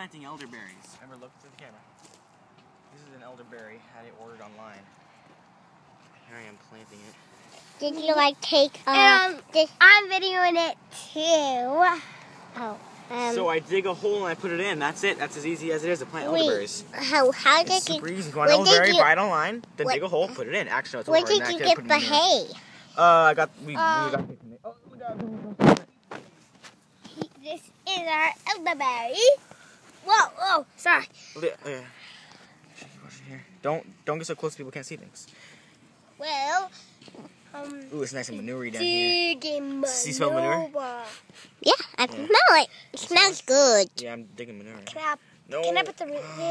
planting elderberries. Remember, look through the camera. This is an elderberry. I Had it ordered online. Here I am planting it. Did you like take uh, Um, this? I'm videoing it too. Oh, um, so I dig a hole and I put it in. That's it. That's as easy as it is to plant wait, elderberries. how how It's did super you? easy. Go on when elderberry, you- buy it online, then when- dig a hole, put it in. Actually, no, it's Where did harder you than get the put it hay? Uh, I got we, Um, we got taken. Oh, look out. This is our elderberry. Whoa, whoa, sorry. Li- yeah. Watch it here. Don't don't get so close people can't see things. Well, um, Ooh, it's nice and manure down here. digging you smell manure? manure. Yeah, I Yeah. smell it. It smells good. Yeah, I'm digging manure. Can I, No. can I put the root I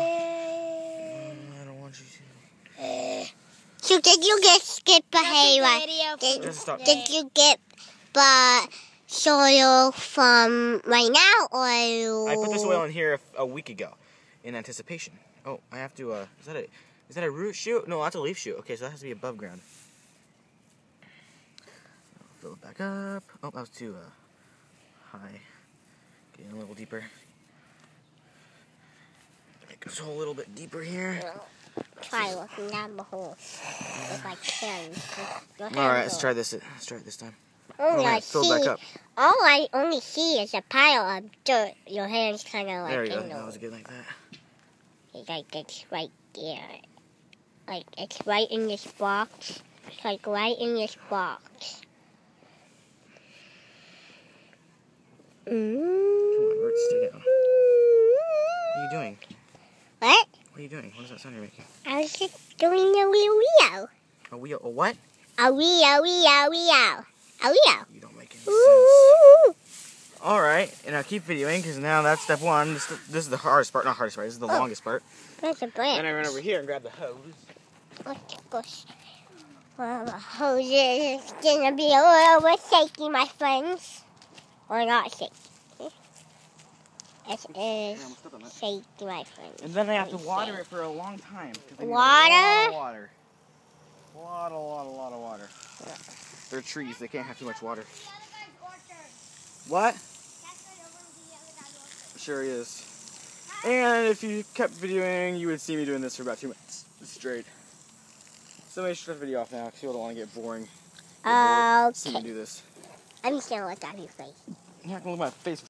in? don't want you to. So did you get skip the hay right? Video Did, Just stop. did you get the soil from right now or? I put this oil in here a week ago, in anticipation. Oh, I have to. Uh, is that a is that a root shoot? No, that's a leaf shoot. Okay, so that has to be above ground. Fill it back up. Oh, that was too uh, high. Getting a little deeper. This hole a little bit deeper here. Try looking down the hole. It's like hands. Your All right, let's try this. Let's try it this time. All I see, all I only see is a pile of dirt. Your hands kind of like There you go. That was good like that. it's like it's right there. Like it's right in this box. It's like right in this box. Mm. Come on, Bert, stay down. What are you doing? What? What are you doing? What is that sound you're making? I was just doing a wee wee A wheel? A what? A wee a wee a wee Oh, a wee You don't make any sense. All right, and I'll keep videoing because now that's step one. This, this is the hardest part, not hardest part. This is the Oh. longest part. That's a Then. I run over here and grab the hose. Let's push. Well, the hose is gonna be a little bit shaky, my friends. Or not shaky. It is shaky, my friends. And then I have to water it for a long time. 'cause I need a Water? lot of water. A lot, a lot, a lot of water. They're trees. They can't have too much water. What? Sure he is. And if you kept videoing, you would see me doing this for about two minutes straight. Somebody shut the video off now because you don't want to get boring. Bored. See me do this. I'm just gonna look at your face. You're not gonna look at my face